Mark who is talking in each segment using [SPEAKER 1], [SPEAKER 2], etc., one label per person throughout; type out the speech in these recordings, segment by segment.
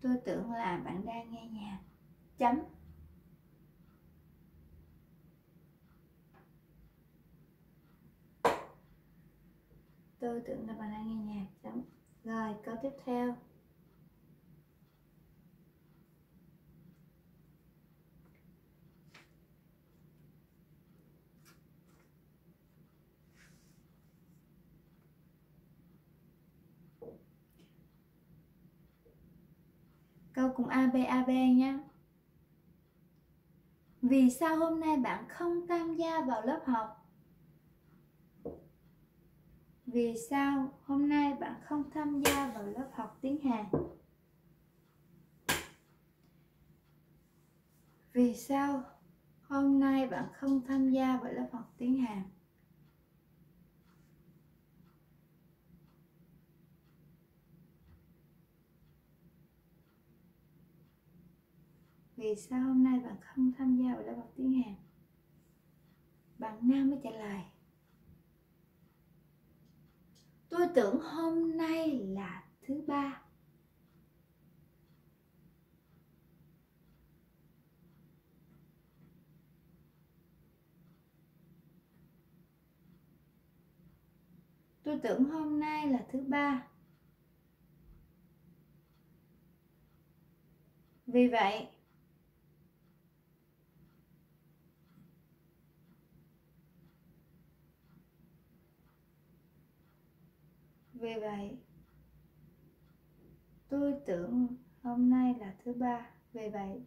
[SPEAKER 1] tôi tưởng là bạn đang nghe nhạc. Chấm. Tôi tưởng là bạn đang nghe nhạc. Chấm. Rồi, câu tiếp theo. ABAB nhé vì sao hôm nay bạn không tham gia vào lớp học? Vì sao hôm nay bạn không tham gia vào lớp học tiếng Hàn? Vì sao hôm nay bạn không tham gia vào lớp học tiếng Hàn? Vì sao hôm nay bạn không tham gia vào lớp học tiếng Hàn? Bạn nam mới trả lời. Tôi tưởng hôm nay là thứ ba. Tôi tưởng hôm nay là thứ ba. Vì vậy vì vậy, tôi tưởng hôm nay là thứ ba. Vì vậy,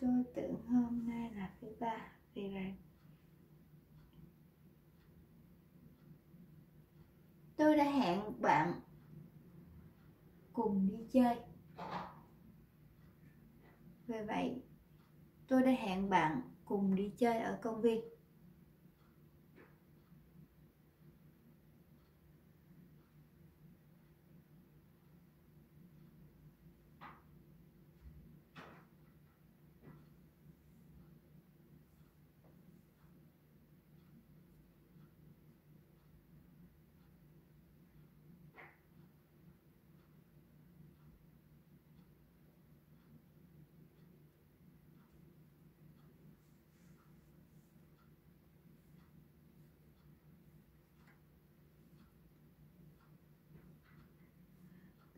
[SPEAKER 1] tôi tưởng hôm nay là thứ ba. Vì vậy, tôi đã hẹn bạn cùng đi chơi vì vậy tôi đã hẹn bạn cùng đi chơi ở công viên.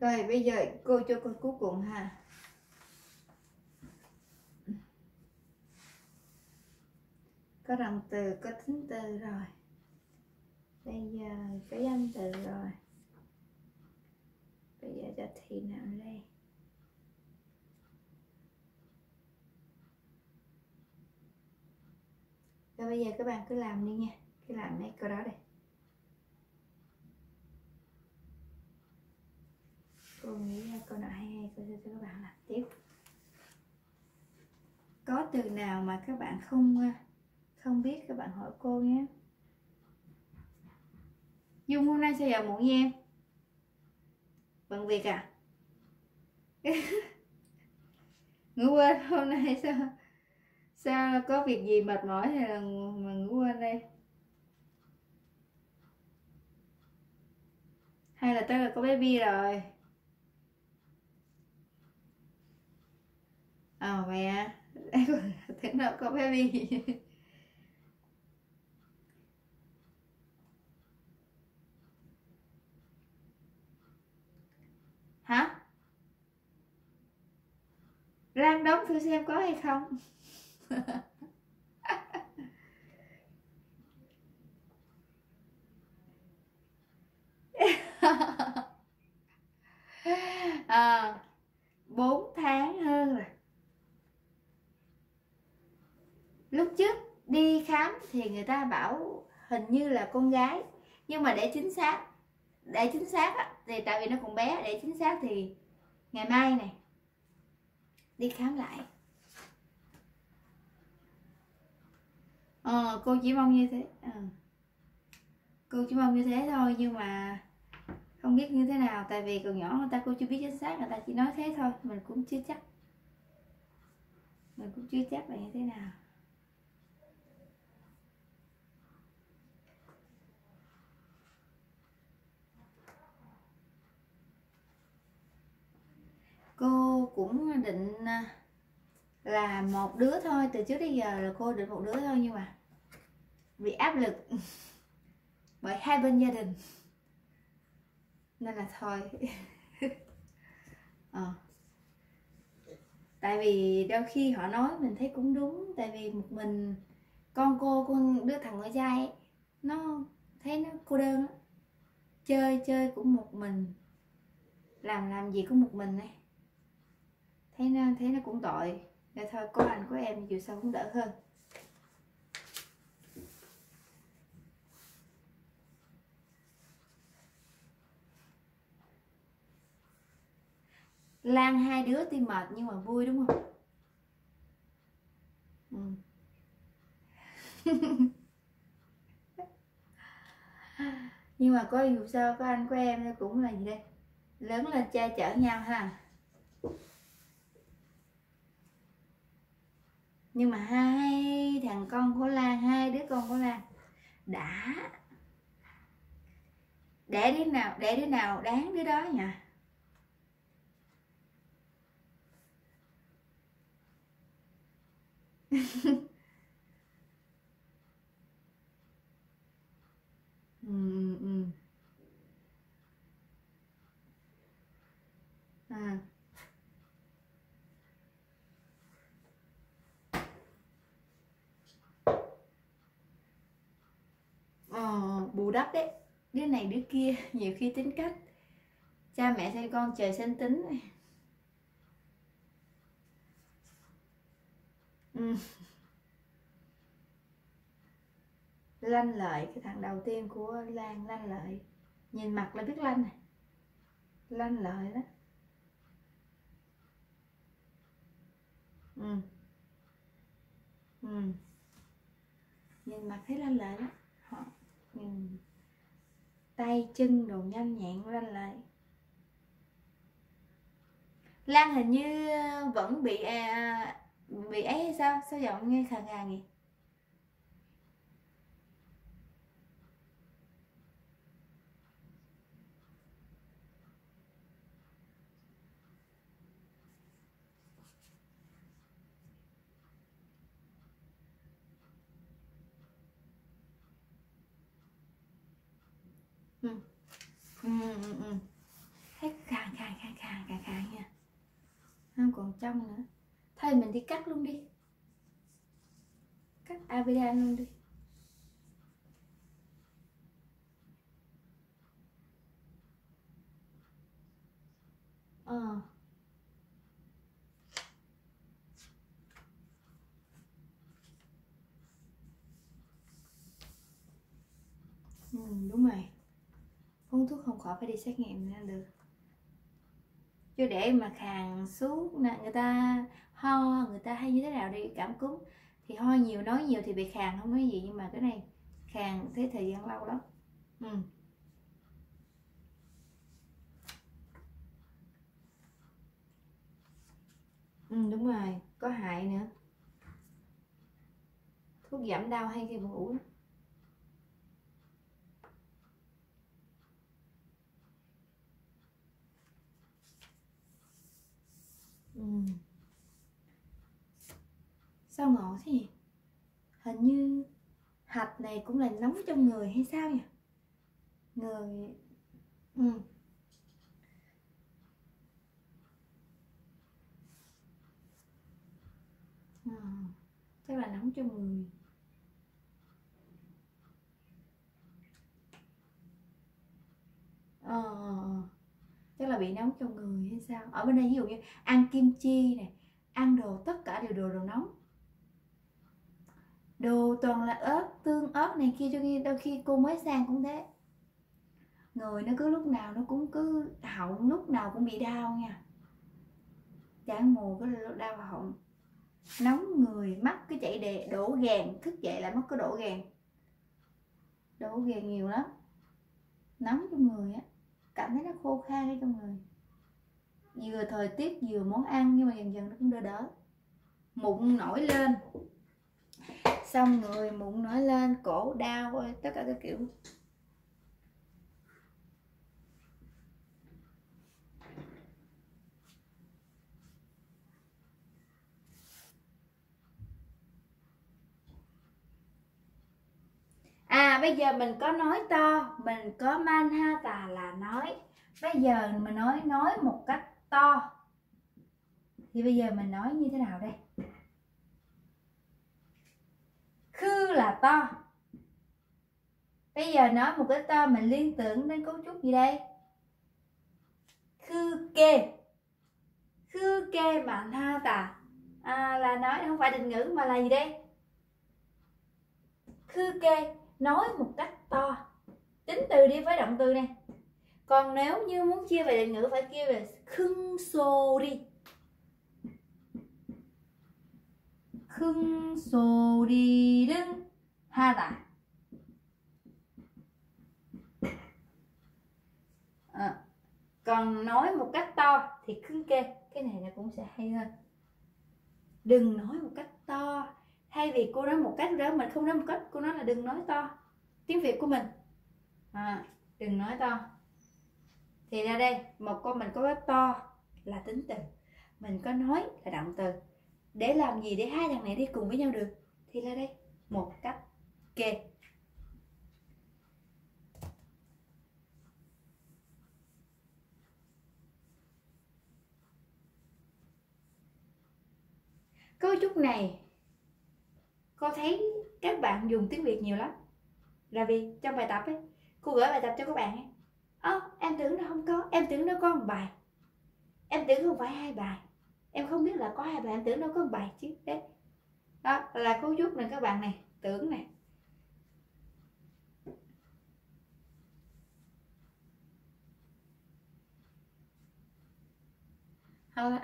[SPEAKER 1] Rồi bây giờ cô cho con cuối cùng ha. Có động từ, có tính từ rồi. Bây giờ có danh từ rồi. Bây giờ cho thì nào đây Rồi bây giờ các bạn cứ làm đi nha. Cứ làm mấy câu đó đây cô nghĩ câu nào hay hay, cô sẽ cho các bạn làm tiếp. Có từ nào mà các bạn không à, không biết? Các bạn hỏi cô nhé. Dung, hôm nay sao giờ muộn với em? Bận việc à? Ngủ quên, hôm nay sao Sao có việc gì mệt mỏi hay là mà ngủ quên đây? Hay là tới là có baby rồi? Ờ mẹ à. thế nào có baby? Hả? Rang đóng thử xem có hay không. Ờ, à, 4 tháng hơn rồi. Lúc trước đi khám thì người ta bảo hình như là con gái nhưng mà để chính xác để chính xác á, thì tại vì nó còn bé để chính xác thì ngày mai này đi khám lại. Ờ, cô chỉ mong như thế à. cô chỉ mong như thế thôi nhưng mà không biết như thế nào tại vì còn nhỏ người ta cô chưa biết chính xác người ta chỉ nói thế thôi mình cũng chưa chắc. Mình cũng chưa chắc là như thế nào. Cũng định à, là một đứa thôi. Từ trước đến giờ là cô định một đứa thôi nhưng mà bị áp lực bởi hai bên gia đình. Nên là thôi. Ờ. tại vì đôi khi họ nói mình thấy cũng đúng. Tại vì một mình con cô con đứa thằng con trai ấy, nó thấy nó cô đơn chơi chơi cũng một mình. Làm làm gì cũng một mình này thấy nó thấy nó cũng tội Để thôi có anh có em dù sao cũng đỡ hơn Lan hai đứa tuy mệt nhưng mà vui đúng không? Ừ. nhưng mà có dù sao, có anh, có em cũng là gì đây lớn lên che chở nhau ha nhưng mà hai thằng con của Lan hai đứa con của Lan đã để đứa nào để đứa nào đáng đứa đó nhỉ ừ, ừ. À. uh, bù đắp đấy. Đứa này đứa kia nhiều khi tính cách. Cha mẹ sinh con trời sinh tính này. Ừ. lanh lợi cái thằng đầu tiên của lan lanh lợi. Nhìn mặt là biết lanh này. Lanh lợi đó. Ừ. Ừ. nhìn mặt thấy lanh lợi đó tay chân đồ nhanh nhẹn lên lại. Lan hình như vẫn bị à, bị ấy hay sao? Sao giọng nghe khàn khàn vậy Ừ. ừ. Ừ, ừ, ừ. thấy càng càng nha. Không còn trong nữa. Thôi mình đi cắt luôn đi. Cắt amidan luôn đi. Ờ. Ừ, đúng rồi uống thuốc không khỏi phải đi xét nghiệm nữa được. Chứ để mà khàn suốt nè, người ta ho, người ta hay như thế nào đi, cảm cúm. Thì ho nhiều, nói nhiều thì bị khàn, không nói gì, nhưng mà cái này khàn thế thời gian lâu lắm. Ừ. ừ đúng rồi, có hại nữa. Thuốc giảm đau hay khi buồn ngủ ừ sao ngộ thế nhỉ hình như hạch này cũng là nóng trong người hay sao nhỉ người ừ. Ừ. chắc là nóng trong người ờ, ờ chắc là bị nóng trong người hay sao ở bên đây ví dụ như ăn kim chi này ăn đồ tất cả đều đồ đồ nóng đồ toàn là ớt, tương ớt này kia, cho khi đôi khi cô mới sang cũng thế. Người nó cứ lúc nào nó cũng cứ họng lúc nào cũng bị đau nha. Chán mùa cứ đau họng. Nóng người, mắt cứ chạy đề đổ gàn, thức dậy lại mắt cứ đổ gàn. Đổ gàn nhiều lắm. Nóng trong người á, cảm thấy nó khô khan ở trong người. Vừa thời tiết, vừa món ăn, nhưng mà dần dần nó cũng đỡ đỡ. Mụn nổi lên xong người mụn nổi lên cổ đau tất cả các kiểu À bây giờ mình có nói to, mình có man ha tà là nói. Bây giờ mình nói nói một cách to. Thì bây giờ mình nói như thế nào đây? Khư là to. Bây giờ nói một cái to mình liên tưởng đến cấu trúc gì đây? Khư kê. Khư kê mà ha tà. À, là nói không phải định ngữ mà là gì đây? Khư kê nói một cách to. Tính từ đi với động từ này. Còn nếu như muốn chia về định ngữ phải kêu về khưng xô đi. 큰 xô đi đứng. Ha à, còn nói một cách to thì khưng kê cái này nó cũng sẽ hay hơn. Đừng nói một cách to. Thay vì cô nói một cách đó mình không nói một cách cô nói là đừng nói to. Tiếng việt của mình. À, đừng nói to. Thì ra đây một câu mình có cái to là tính từ. Mình có nói là động từ để làm gì để hai thằng này đi cùng với nhau được? Thì là đây, một cách kê. Cấu trúc này cô thấy các bạn dùng tiếng việt nhiều lắm. Là vì trong bài tập ấy, cô gửi bài tập cho các bạn ấy. Ơ, em tưởng nó không có, em tưởng nó có một bài. Em tưởng không phải hai bài em không biết là có hai bài em tưởng đâu có một bài chứ đấy. Đó là cấu trúc này các bạn này tưởng này.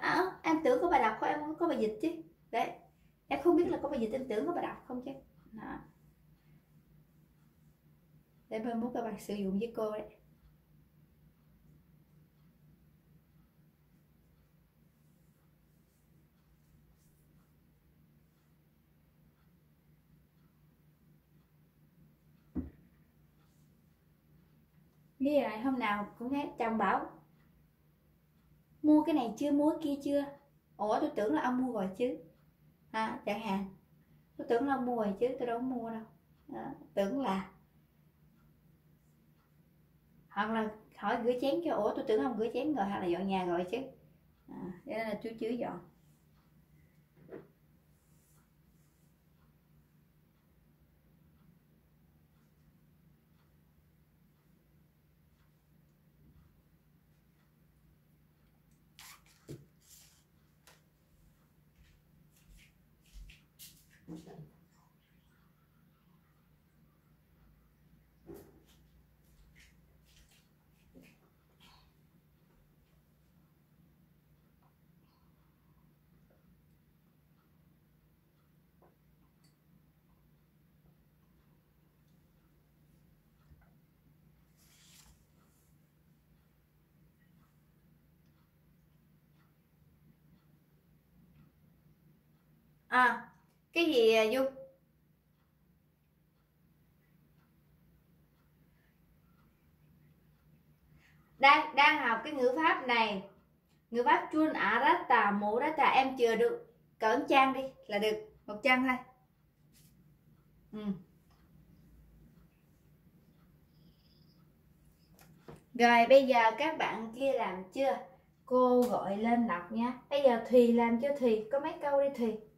[SPEAKER 1] À, em tưởng có bài đọc không em không có bài dịch chứ. Đấy em không biết là có bài dịch em tưởng có bài đọc không chứ. Đó. để mai muốn các bạn sử dụng với cô đấy. Ghi lại hôm nào cũng thấy chồng bảo mua cái này chưa mua kia chưa? Ủa tôi tưởng là ông mua rồi chứ. À, chẳng hạn. Tôi tưởng là ông mua rồi chứ tôi đâu có mua đâu. À, tưởng là. Hoặc là hỏi gửi chén cho ủa tôi tưởng ông gửi chén rồi hay là dọn nhà rồi chứ. À, thế nên là chú chưa dọn. À cái gì à, dung? Đang đang học cái ngữ pháp này. Ngữ pháp chun ả rát tà mũ rát tà. Em chưa được. Cỡ trang đi là được. Một trang thôi ừ. rồi bây giờ các bạn kia làm chưa? Cô gọi lên đọc nha bây giờ thùy làm cho thùy. Có mấy câu đi thùy?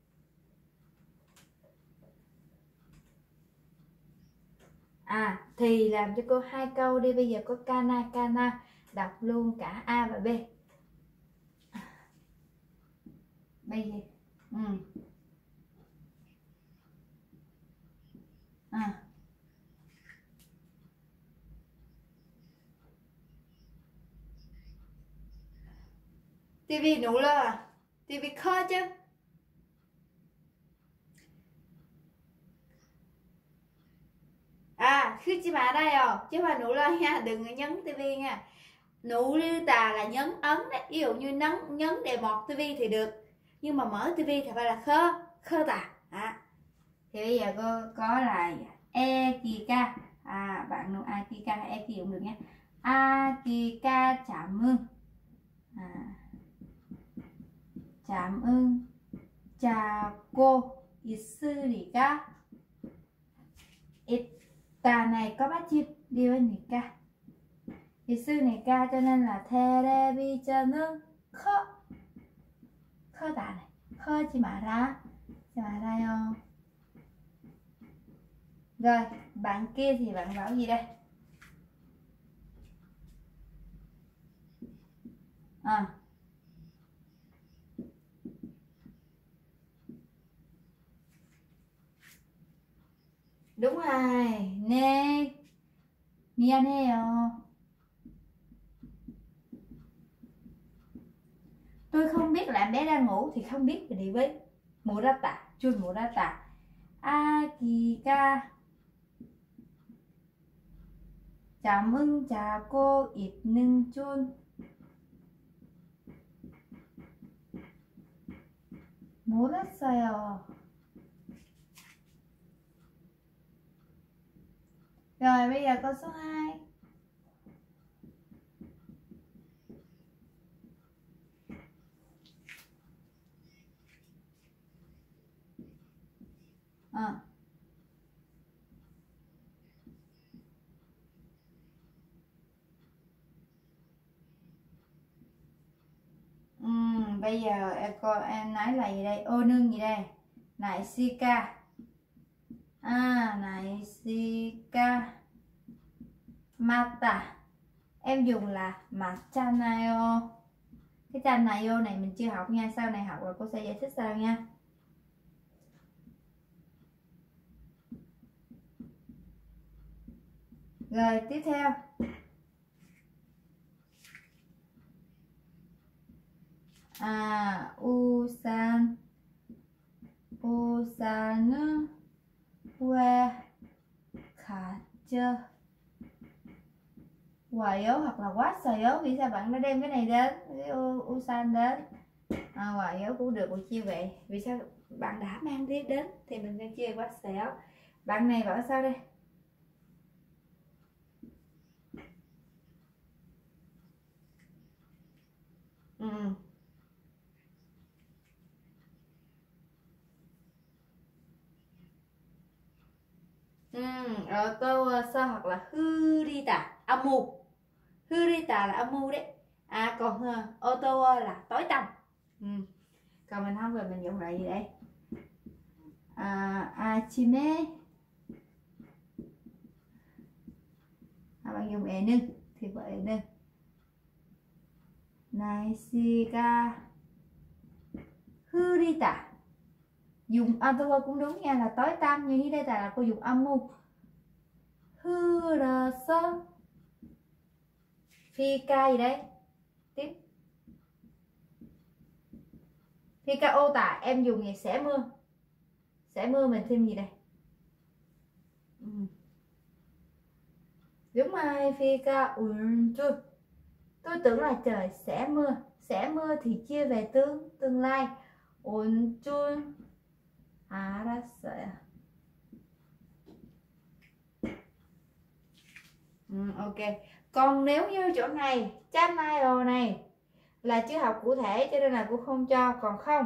[SPEAKER 1] À thì làm cho cô hai câu đi bây giờ có kana kana, đọc luôn cả a và b bây giờ ừ. à. tivi nụ lơ à tivi khó chứ à khi chị mà đây rồi chứ mà nụ lên nha đừng nhấn tivi nha nụ lưu tà là nhấn ấn đấy ví dụ như nhấn nhấn đề một tivi thì được nhưng mà mở tivi thì phải là khơ khơ tà à. thì bây giờ cô có là e kỳ ca à bạn nụ a kỳ ca e kỳ cũng được nhé a kỳ ca chạm ơn à. chạm ơn chào cô 있으리가 있 tà này có bát chim, đi với này ca. Thì sư này ca cho nên là thê vi cho khó khó tà này khó chỉ mà ra chỉ mà ra không rồi, bạn kia thì bạn bảo gì đây? À đúng rồi nè 미안해요 tôi không biết là em bé đang ngủ thì không biết về đi với murata chun murata 아기가 잠은 자고 있는 중 몰랐어요. Rồi bây giờ câu số 2 à. Uhm, bây giờ em em nói là gì đây? Ô nương gì đây? Lại si ca à này sika mata. Em dùng là machanayo cái chanayo này mình chưa học nha, sau này học rồi cô sẽ giải thích sau nha. Rồi, tiếp theo. À usan. Usan we khả chơ. Quả yếu hoặc là quá sờ yếu vì sao bạn đã đem cái này đến cái usan đến? À, quả yếu cũng được buổi chiều vậy. Vì sao bạn đã mang tiếp đến thì mình nên chia quá sờ yếu bạn này bảo sao đây ừ Ừ, ở câu sơ hoặc là hurita amu hurita là amu đấy à còn uh, ô tô là tối tăm ừ. còn mình không rồi mình dùng lại gì đây à, achime à, bạn dùng e nưng thì vợ e nưng 날씨가 흐리다 dùng Adua cũng đúng nha, là tối tăm như thế đây là cô dùng âm mu hư rờ sơ. Phi ca gì đấy? Tiếp. Phi ca ô tả, em dùng gì? Sẽ mưa. Sẽ mưa mình thêm gì đây? Ừ. Đúng mai phi ca ủn tôi tôi tưởng là trời sẽ mưa. Sẽ mưa thì chia về tương tương lai. Ổn chun 알았어요 ừ, ok còn nếu như chỗ này channel này là chưa học cụ thể cho nên là cô không cho còn không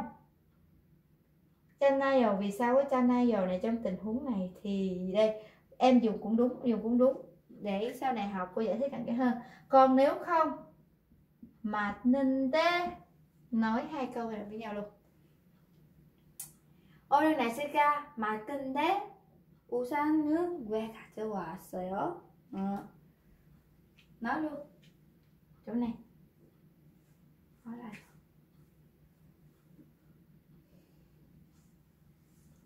[SPEAKER 1] channel vì sao cái channel này trong tình huống này thì đây em dùng cũng đúng dùng cũng đúng để sau này học cô giải thích cặn kẽ hơn còn nếu không mà nên tê nói hai câu này với nhau luôn 오늘 날씨가 맑은데 우산은 왜 가져왔어요? 어. này nói lại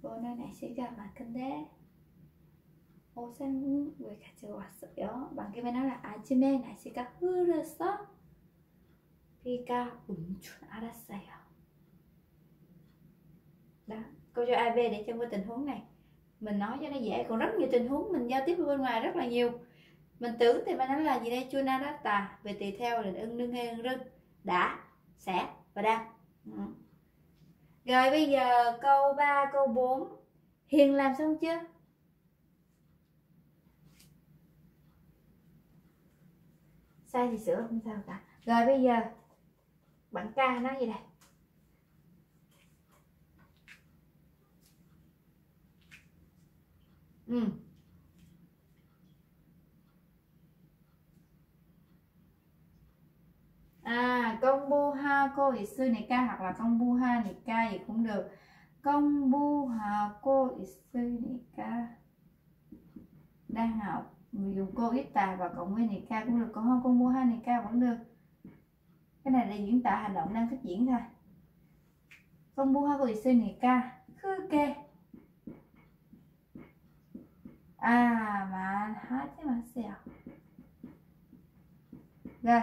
[SPEAKER 1] 오늘 날씨가 맑은데 옷은 왜 가져왔어요? là 아침에 날씨가 흐려서 비가 운줄 알았어요. đó cô cho AB để trong cái tình huống này. Mình nói cho nó dễ, còn rất nhiều tình huống mình giao tiếp với bên ngoài rất là nhiều. Mình tưởng thì mình nói là gì đây? Chuna tà, về tùy theo là ưng nương hay ưng rưng. Đã, sẽ và đang. Ừ. rồi bây giờ câu 3 câu 4 Hiền làm xong chưa? Sai thì sửa không sao cả. Rồi bây giờ bạn ca nói gì đây? Ừ. à công bu ha cô sư này ca hoặc là công bu ha này ca gì cũng được công bu ha cô sư này ca đang học mình dùng cô ít tà và cộng với này ca cũng được, còn không công bu ha này ca vẫn được. Cái này là diễn tả hành động, đang phát triển thôi. Công bu ha cô sư này ca, khư kê à mà hát chứ mà xèo rồi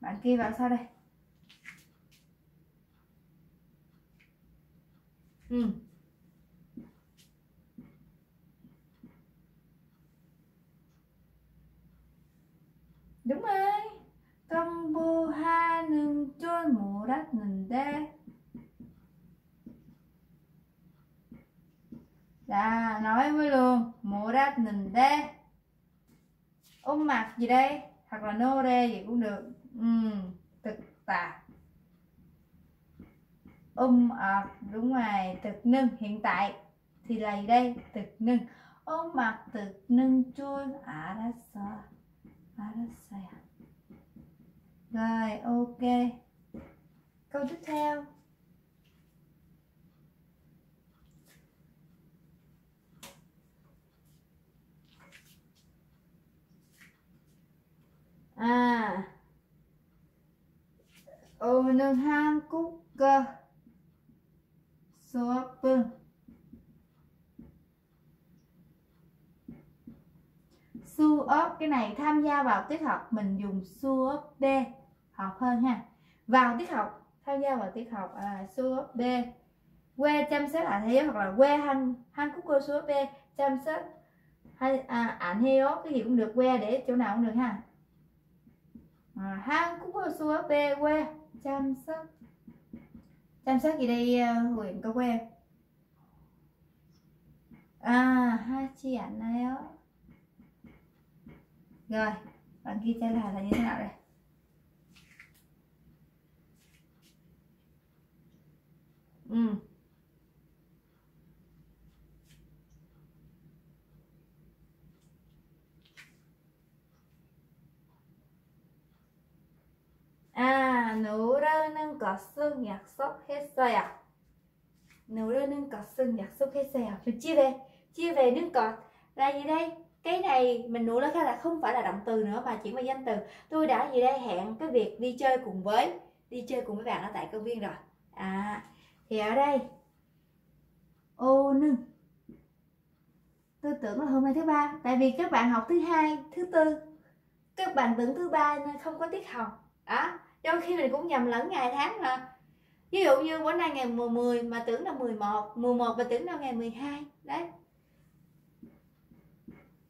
[SPEAKER 1] bạn kia vào sau đây ừ đúng rồi công bố 하는 줄 몰랐는데 Dạ, nói với luôn 몰랐는데 ôm mặt gì đây hoặc là nô rê gì cũng được ừ, thực tà ôm ọt đúng rồi thực nâng hiện tại thì là gì đây thực nâng ôm mặt thực nâng chun 알았어 알았어요 rồi ok câu tiếp theo 아 오늘 한국어 수업은 suop cái này tham gia vào tiết học mình dùng suop b học hơn ha vào tiết học tham gia vào tiết học à, suop b que chăm sóc ảnh hiếu hoặc là que han han quốc cô suop b chăm sóc hay à, ảnh hiếu cái gì cũng được que để chỗ nào cũng được ha à, 한국어 수업 배우에 chăm sóc chăm sóc gì đây huyện có quen à hai chị ảnh này đó rồi bạn kia trả lời là như thế nào đây ừ 아, 노라는 것은 약속했어요. 노라는 것은 약속했어요. Mình chia về, chia về nước cọt là gì đây? Cái này mình nụ ra là không phải là động từ nữa mà chỉ là danh từ. Tôi đã gì đây hẹn cái việc đi chơi cùng với đi chơi cùng với bạn ở tại công viên rồi. À, thì ở đây ô nưng tôi tưởng là hôm nay thứ ba tại vì các bạn học thứ hai thứ tư các bạn tưởng thứ ba nên không có tiết học đó đôi khi mình cũng nhầm lẫn ngày tháng mà. Ví dụ như bữa nay ngày 10 mà tưởng là 11 11 mà tưởng là ngày 12 đấy.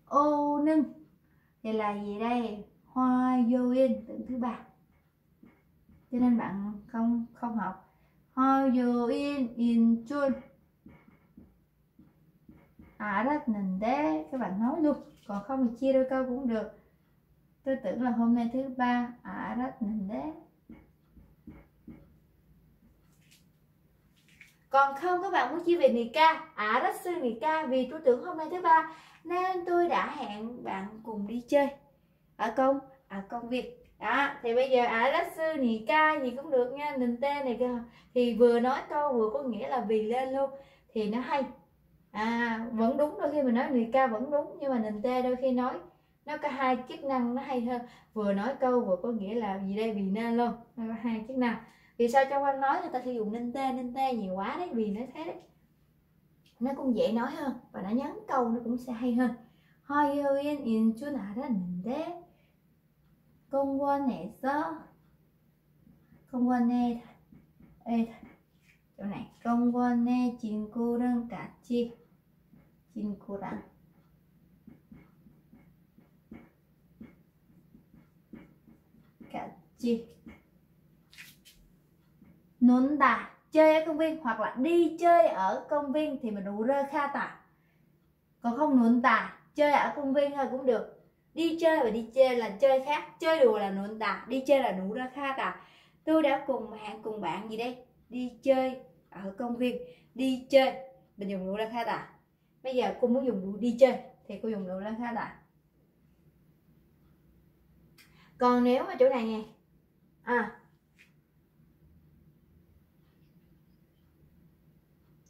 [SPEAKER 1] Ô nưng thì là gì đây? Hoa vô yên, tưởng thứ ba. Cho nên bạn không không học. Hoa vô yên in chun à rất nền đế, các bạn nói luôn. Còn không thì chia đôi câu cũng được tôi tưởng là hôm nay thứ ba. À rất nền đế. Còn không, các bạn muốn chia về Nika à rất sư Nika vì tôi tưởng hôm nay thứ ba, nên tôi đã hẹn bạn cùng đi chơi. À, ở công ở à, công việc. Đó, thì bây giờ à rất sư Nika gì cũng được nha, nền tên này cơ thì vừa nói câu vừa có nghĩa là vì lên luôn thì nó hay. À vẫn đúng đôi khi mình nói Nika vẫn đúng, nhưng mà nền tê đôi khi nói nó có hai chức năng nó hay hơn. Vừa nói câu vừa có nghĩa là gì đây vì nên luôn. Nó có hai chức năng. Vì sao trong văn nói người ta sử dụng nên tê nên tê nhiều quá đấy? Vì nó thế đấy. Nó cũng dễ nói hơn và nó nhấn câu nó cũng sẽ hay hơn. Hoi yên in chú nà ra nên tê công quan nè sơ. Công quan nè ê chỗ này. Công quan nè chính cô đơn cả chi. Chính cô đơn 같이 tà, chơi ở công viên hoặc là đi chơi ở công viên thì mình đủ rơ kha tà. Còn không nụn tà, chơi ở công viên thôi cũng được. Đi chơi và đi chơi là chơi khác, chơi đùa là nụn tà, đi chơi là nụ ra kha tà. Tôi đã cùng hẹn cùng bạn gì đây? Đi chơi ở công viên, đi chơi. Mình dùng nụ ra kha tà. Bây giờ cô muốn dùng đi chơi thì cô dùng nụ ra kha tà. Còn nếu mà chỗ này nè à.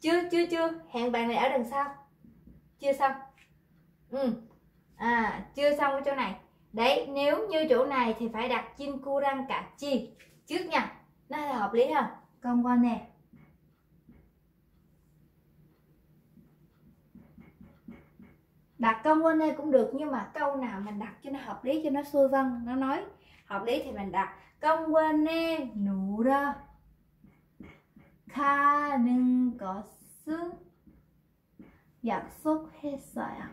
[SPEAKER 1] Chưa chưa chưa. Hẹn bạn này ở đằng sau. Chưa xong. Ừ. À chưa xong ở chỗ này. Đấy, nếu như chỗ này thì phải đặt chin cu răng cả chi? Trước nha. Nó là hợp lý không con qua nè. Đặt câu bên đây cũng được, nhưng mà câu nào mình đặt cho nó hợp lý, cho nó xuôi vân nó nói. Hợp lý thì mình đặt. công qua nè nụ ra 가는 것은 약속했어요.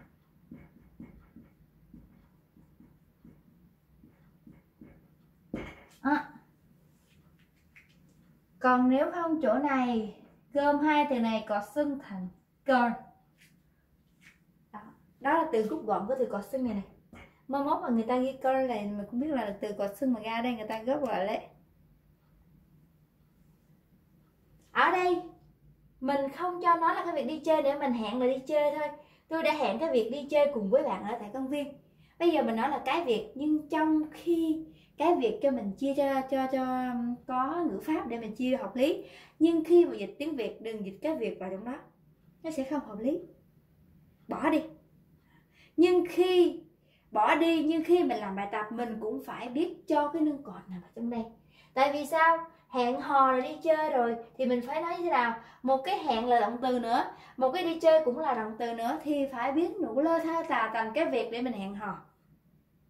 [SPEAKER 1] À. Còn nếu không chỗ này gom hai từ này có xưng thành cơn đó. đó là từ rút gọn của từ cọt xưng này này mơ mốt mà người ta ghi cơn này mình cũng biết là từ cột xương mà ra đây người ta góp lại đấy. Ở đây, mình không cho nó là cái việc đi chơi để mình hẹn là đi chơi thôi. Tôi đã hẹn cái việc đi chơi cùng với bạn ở tại công viên. Bây giờ mình nói là cái việc, nhưng trong khi cái việc cho mình chia cho cho cho um, có ngữ pháp để mình chia hợp lý. Nhưng khi mà dịch tiếng việt, đừng dịch cái việc vào trong đó. Nó sẽ không hợp lý. Bỏ đi. Nhưng khi bỏ đi nhưng khi mình làm bài tập mình cũng phải biết cho cái nâng cọt nào vào trong đây. Tại vì sao? Hẹn hò là đi chơi rồi thì mình phải nói như thế nào? Một cái hẹn là động từ nữa một cái đi chơi cũng là động từ nữa thì phải biết nụ lơ tha tà thành cái việc để mình hẹn hò.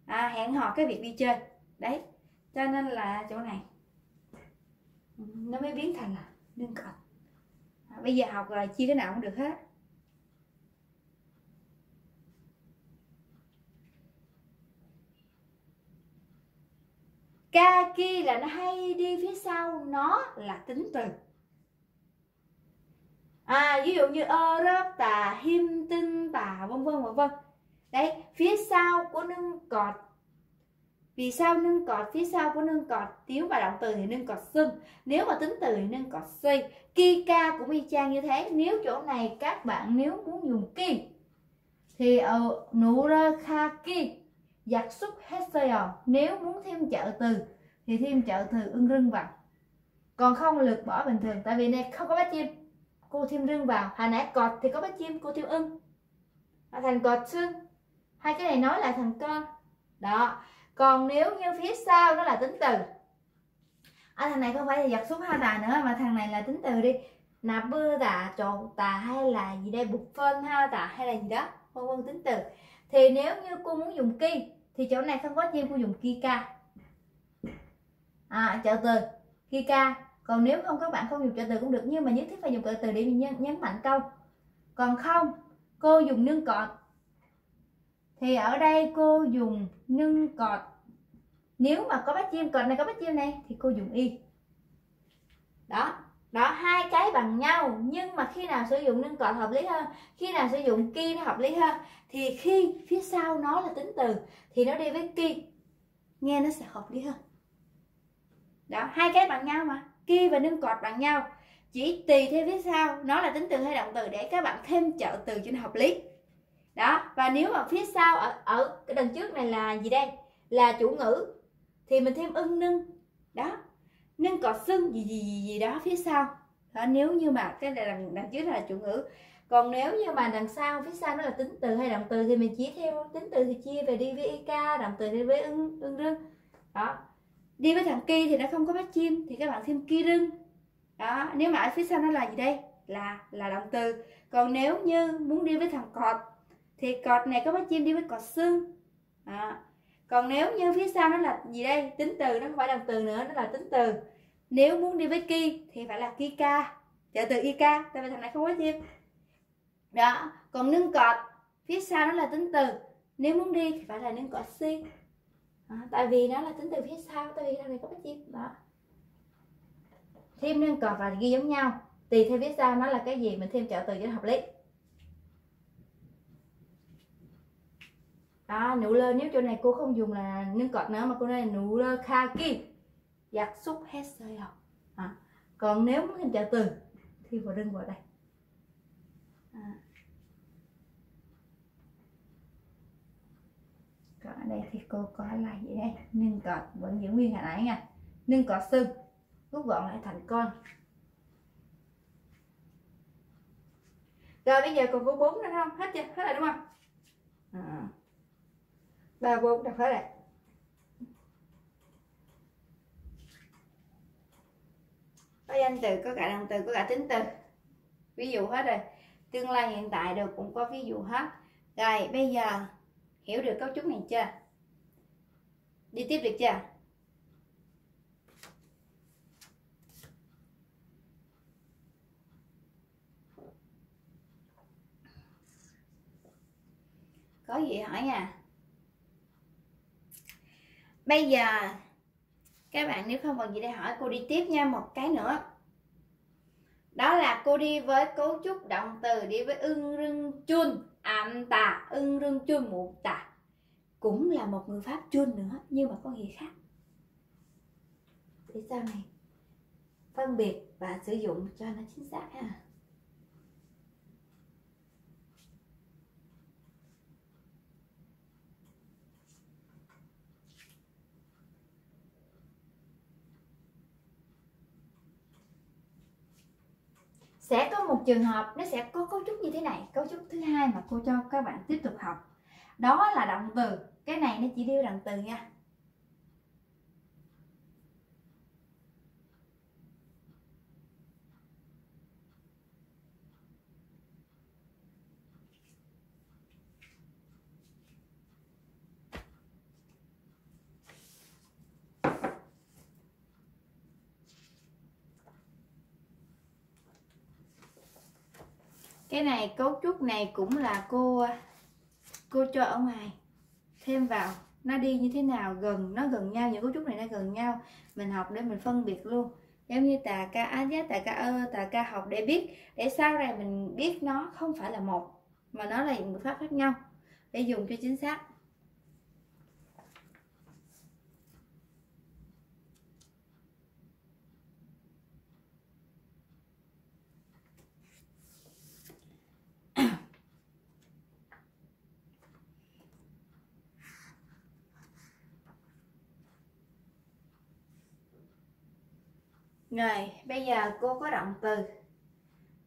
[SPEAKER 1] À, hẹn hò cái việc đi chơi. Đấy cho nên là chỗ này. Nó mới biến thành là nâng cọt. À, bây giờ học là chia cái nào cũng được hết. Kaki là nó hay đi phía sau, nó là tính từ. À ví dụ như ơ rớt tà, him tinh tà, vân vân vân vân. Đấy, phía sau của nâng cọt. Vì sao nâng cọt? Phía sau của nâng cọt nếu mà động từ thì nâng cọt xưng nếu mà tính từ thì nâng cọt suy kika cũng y chang như thế. Nếu chỗ này các bạn nếu muốn dùng ki, thì ở nụ rơ kha ki giặt xúc hết nếu muốn thêm trợ từ thì thêm trợ từ ưng rưng vào. Còn không lược bỏ bình thường tại vì này không có bát chim. Cô thêm rưng vào. Hồi nãy cọt thì có bát chim cô thêm ưng. Thành cọt xương. Hai cái này nói là thành con. Đó. Còn nếu như phía sau nó là tính từ. À, thằng này không phải là giặt xuống hai tà nữa mà thằng này là tính từ đi. Nạp bưa tà trộn tà hay là gì đây bục phân ha tà hay là gì đó. Vân vân tính từ. Thì nếu như cô muốn dùng ki thì chỗ này không có chim cô dùng kika. À, trợ từ. Kika còn nếu không các bạn không dùng trợ từ cũng được nhưng mà nhất thiết phải dùng trợ từ để nhấn, nhấn mạnh câu. Còn không cô dùng nâng cọt. Thì ở đây cô dùng nâng cọt. Nếu mà có bát chim cọt này có bát chim này thì cô dùng y. Đó đó, hai cái bằng nhau, nhưng mà khi nào sử dụng nâng cọt hợp lý hơn, khi nào sử dụng ki nó hợp lý hơn, thì khi phía sau nó là tính từ, thì nó đi với ki nghe nó sẽ hợp lý hơn. Đó, hai cái bằng nhau mà ki và nâng cọt bằng nhau. Chỉ tùy theo phía sau, nó là tính từ hay động từ để các bạn thêm trợ từ cho nó hợp lý. Đó, và nếu mà phía sau ở ở cái đằng trước này là gì đây? Là chủ ngữ, thì mình thêm ưng nâng. Đó nên có sưng gì gì gì, gì đó phía sau. Đó, nếu như mà cái này đằng, đằng trước là chủ ngữ. Còn nếu như mà đằng sau phía sau nó là tính từ hay động từ thì mình chỉ theo tính từ thì chia về đi với ik động từ đi với ưng ưng rưng. Đó. Đi với thằng kia thì nó không có bắt chim thì các bạn thêm kia rưng. Đó nếu mà ở phía sau nó là gì đây? Là là động từ. Còn nếu như muốn đi với thằng cọt thì cọt này có bắt chim đi với cọt xương. Đó còn nếu như phía sau nó là gì đây? Tính từ nó không phải động từ nữa nó là tính từ. Nếu muốn đi với ki thì phải là kika trợ từ ika tại vì thằng này không có chim. Đó còn nâng cọt phía sau nó là tính từ. Nếu muốn đi thì phải là nâng cọt si à, tại vì nó là tính từ phía sau tại vì thằng này có cái chim. Đó. Thêm nâng cọt và ghi giống nhau. Tùy theo phía sau nó là cái gì mình thêm trợ từ cho hợp lý. Đó, nụ lơ nếu chỗ này cô không dùng là nâng cọt nữa, mà cô nói là nụ lơ kaki giặt dạ, xúc hết sơi học. À. còn nếu muốn hình trợ từ, thì vào đơn vào đây. À. còn ở đây thì cô có là gì đây? Nâng cọt, vẫn giữ nguyên hồi nãy nha. Nâng cọt xương rút gọn lại thành con. Rồi, bây giờ còn có bốn nữa không? Hết chưa? Hết rồi đúng không? À ba bốn đọc hết rồi có danh từ, có cả động từ, có cả tính từ. Ví dụ hết rồi. Tương lai hiện tại đều cũng có ví dụ hết. Rồi, bây giờ, hiểu được cấu trúc này chưa? Đi tiếp được chưa? Có gì hỏi nha bây giờ, các bạn nếu không còn gì để hỏi, cô đi tiếp nha, một cái nữa. Đó là cô đi với cấu trúc động từ, đi với ưng rưng chun, ạm tà, ưng rưng chun một tà. Cũng là một người pháp chun nữa, nhưng mà có nghĩa khác. Để sau này phân biệt và sử dụng cho nó chính xác ha. Sẽ có một trường hợp nó sẽ có cấu trúc như thế này. Cấu trúc thứ hai mà cô cho các bạn tiếp tục học. Đó là động từ. Cái này nó chỉ điêu động từ nha. Cái này cấu trúc này cũng là cô cô cho ở ngoài. Thêm vào, nó đi như thế nào, gần, nó gần nhau, những cấu trúc này nó gần nhau. Mình học để mình phân biệt luôn. Giống như tà ca á giá, tà ca ơ, tà ca học để biết, để sau này mình biết nó không phải là một, mà nó là những pháp khác nhau. Để dùng cho chính xác. Rồi, bây giờ cô có động từ.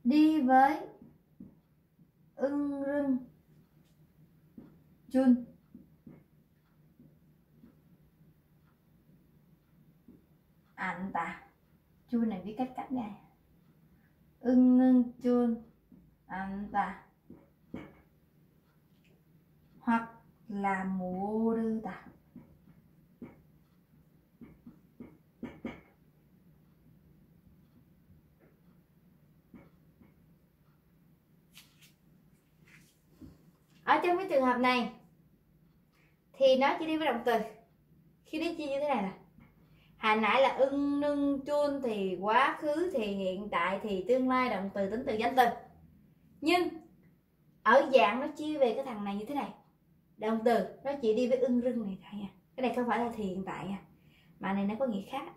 [SPEAKER 1] Đi với ưng rưng. Chun. Ảnh ta. Chun này viết cách cách này ưng ngưng chun. Ảnh ta. Hoặc là mù đưa ta. Ở trong cái trường hợp này, thì nó chỉ đi với động từ. Khi nó chia như thế này nè. Hồi nãy là ưng, nưng, chun thì quá khứ, thì hiện tại, thì tương lai, động từ tính từ danh từ. Nhưng, ở dạng nó chia về cái thằng này như thế này. Động từ nó chỉ đi với ưng, rưng này thôi nha. Cái này không phải là thì hiện tại nha. Mà này nó có nghĩa khác.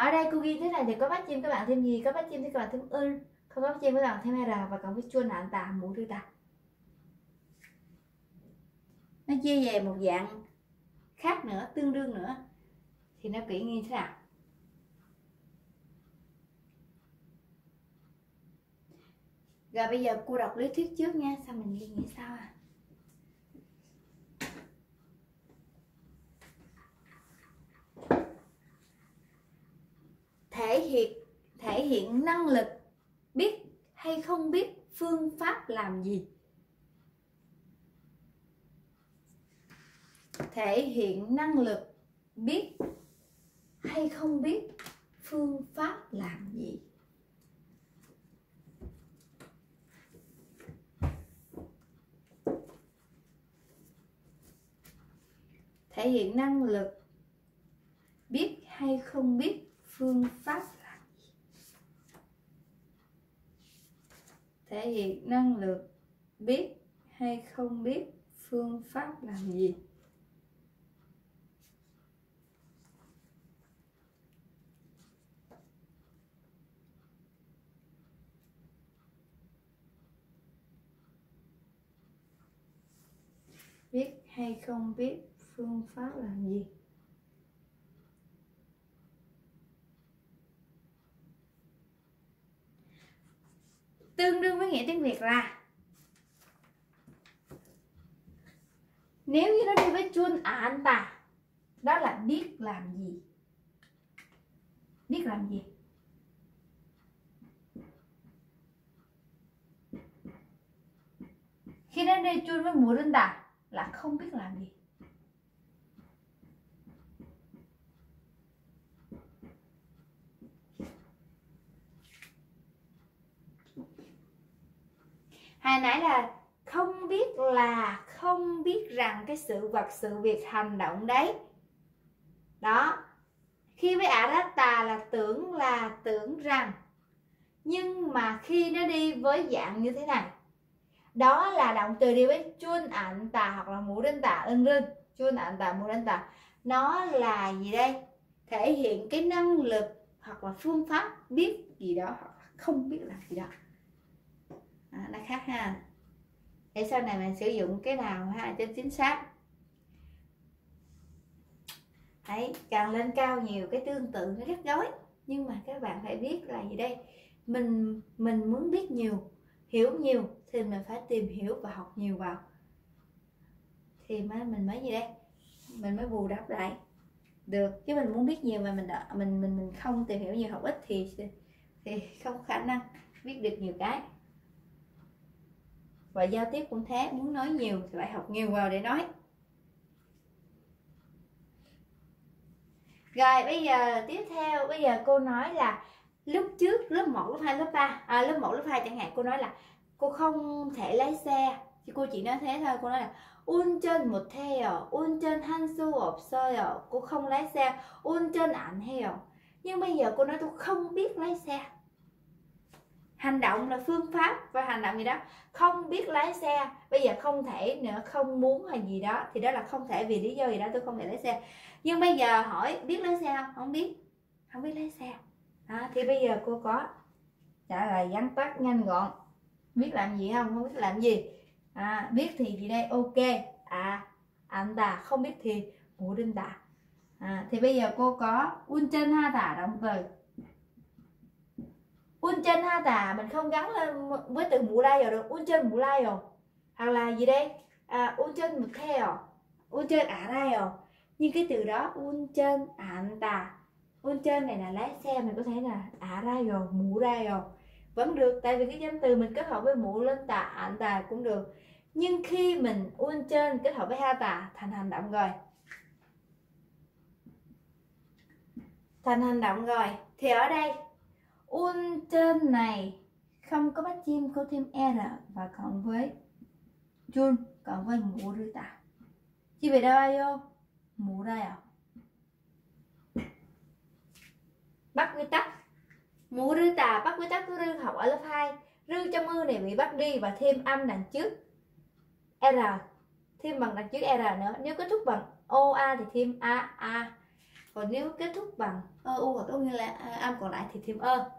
[SPEAKER 1] Ở đây cô ghi thế này thì có bắt chim các bạn thêm gì? Có bắt chim thì các bạn thêm ư. Không có bắt chim các bạn thêm r và cộng với chuông nạn tà mũ rư tà nó chia về một dạng khác nữa, tương đương nữa. Thì nó kỹ như thế nào? Rồi bây giờ cô đọc lý thuyết trước nha, xong mình đi nghĩ sau à. Thể hiện thể hiện năng lực biết hay không biết phương pháp làm gì. Thể hiện năng lực biết hay không biết phương pháp làm gì. Thể hiện năng lực biết hay không biết phương pháp gì thể hiện năng lực, biết hay không biết phương pháp làm gì. Biết hay không biết phương pháp làm gì. Tương đương với nghĩa tiếng việt là nếu như nó đi với chun à anh ta, đó là biết làm gì. Biết làm gì? Khi nó đi chun với mùa đinh ta là không biết làm gì. Hồi nãy là không biết là không biết rằng cái sự vật, sự việc hành động đấy. Đó. Khi với ả đó tà là tưởng là tưởng rằng. Nhưng mà khi nó đi với dạng như thế này, đó là động từ đi với chun ảnh tà hoặc là mũ đến tà, ưng rinh chun ảnh tà mũ đến tà. Nó là gì đây? Thể hiện cái năng lực hoặc là phương pháp biết gì đó hoặc không biết là gì đó à, nó khác ha. Để sau này mình sử dụng cái nào ha cho chính xác. Đấy, càng lên cao nhiều cái tương tự nó rất gói nhưng mà các bạn phải biết là gì đây? Mình mình muốn biết nhiều hiểu nhiều thì mình phải tìm hiểu và học nhiều vào. Thì mới mình mới gì đây? Mình mới bù đắp lại được. Chứ mình muốn biết nhiều mà mình đã, mình mình mình không tìm hiểu nhiều học ít thì thì không khả năng biết được nhiều cái và giao tiếp cũng thế muốn nói nhiều thì phải học nhiều vào để nói. Rồi bây giờ tiếp theo bây giờ cô nói là lúc trước lớp 1, lớp 2, lớp 3 à, lớp 1, lớp 2 chẳng hạn cô nói là cô không thể lái xe. Thì cô chỉ nói thế thôi cô nói là un chân một theo un chân han su ộp sơ cô không lái xe un chân ảnh heo nhưng bây giờ cô nói tôi không biết lái xe hành động là phương pháp và hành động gì đó. Không biết lái xe bây giờ không thể nữa không muốn hay gì đó thì đó là không thể vì lý do gì đó tôi không thể lái xe. Nhưng bây giờ hỏi biết lái xe không? Không biết. Không biết lái xe. À, thì bây giờ cô có trả lời ngắn tắt nhanh gọn. Biết làm gì không? Không biết làm gì. À, biết thì gì đây? Ok. À anh ta không biết thì ngủ đinh đà à, thì bây giờ cô có un chân ha tả động từ un chân ha tà mình không gắn lên với từ mũ lai rồi được. Un chân mũ lai rồi hoặc là gì đây? À, un chân một theo un chân ả lai rồi nhưng cái từ đó un chân ả tà. Un chân này là lái xe mình có thể là ả ra rồi mũ ra rồi vẫn được tại vì cái danh từ mình kết hợp với mũ lên tà ả tà cũng được. Nhưng khi mình un chân kết hợp với ha tà thành hành động rồi. Thành hành động rồi. Thì ở đây un trên này, không có bắt chim, có thêm e r và cộng với jun, cộng với mũ rư tà chi về đâu ai vô? Mũ đây à? Bắt quy tắc. Mũ rư tà bắt quy tắc của rư học ở lớp 2 rư trong mưa này bị bắt đi và thêm âm đằng trước. E r thêm bằng đằng trước e r nữa. Nếu kết thúc bằng oa thì thêm a a. Còn nếu kết thúc bằng ơ u hoặc có nghĩa là à, âm còn lại thì thêm ơ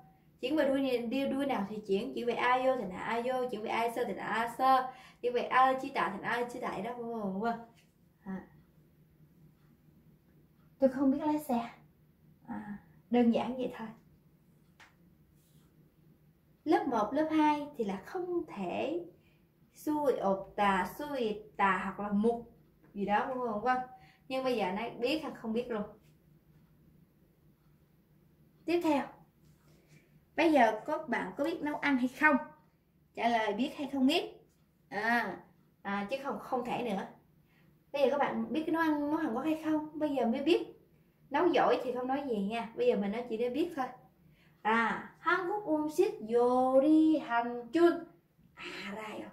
[SPEAKER 1] chuyển về đuôi này đi đuôi nào thì chuyển chuyển về a vô thành a vô chuyển về a sơ thành a sơ chuyển về a chi tạo thành a chi tại đó vân vân à. tôi không biết lái xe. À, đơn giản vậy thôi. Lớp 1, lớp 2 thì là không thể xui ột tà xui tà hoặc là mục gì đó vân vâng vâng nhưng bây giờ nó biết hay không biết luôn. Tiếp theo bây giờ các bạn có biết nấu ăn hay không trả lời biết hay không biết à, à chứ không không thể nữa bây giờ các bạn biết cái nấu ăn nấu Hàn Quốc hay không bây giờ mới biết nấu giỏi thì không nói gì nha bây giờ mình nói chỉ để biết thôi à 한국 음식 요리한 줄 알아요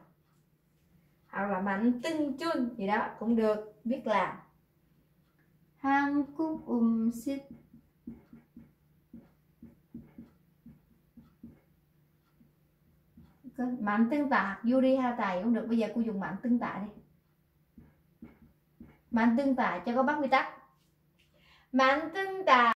[SPEAKER 1] hoặc là mạnh tinh chun gì đó cũng được biết làm 한국 음식 mạnh tương tạ Yuri ha tài cũng được, bây giờ cô dùng mạnh tương tạ đi. Mạnh tương tạ cho có bắt quy tắc. Mạnh tương tạ